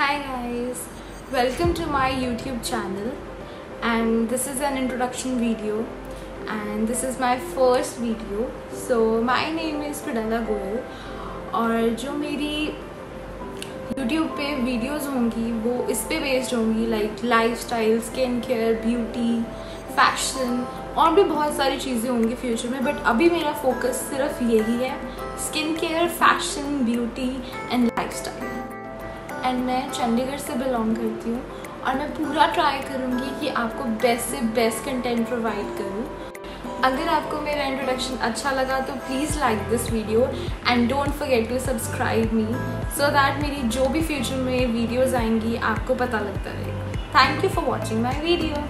Hi guys, welcome to my YouTube channel and this is an introduction video and this is my first video. So my name is Pradala Goyal और जो मेरी YouTube पे videos होंगी वो इस पे based होंगी like lifestyle skin care beauty fashion और भी बहुत सारी चीज़ें होंगी फ्यूचर में बट अभी मेरा फोकस सिर्फ़ यही है skin care fashion beauty and lifestyle and मैं चंडीगढ़ से बिलोंग करती हूँ और मैं पूरा ट्राई करूँगी कि आपको बेस्ट से बेस्ट कंटेंट प्रोवाइड करूँ। अगर आपको मेरा इंट्रोडक्शन अच्छा लगा तो please like this video and don't forget to subscribe me so that मेरी जो भी फ्यूचर में वीडियोज़ आएँगी, आपको पता लगता रहेगा। Thank you for watching my video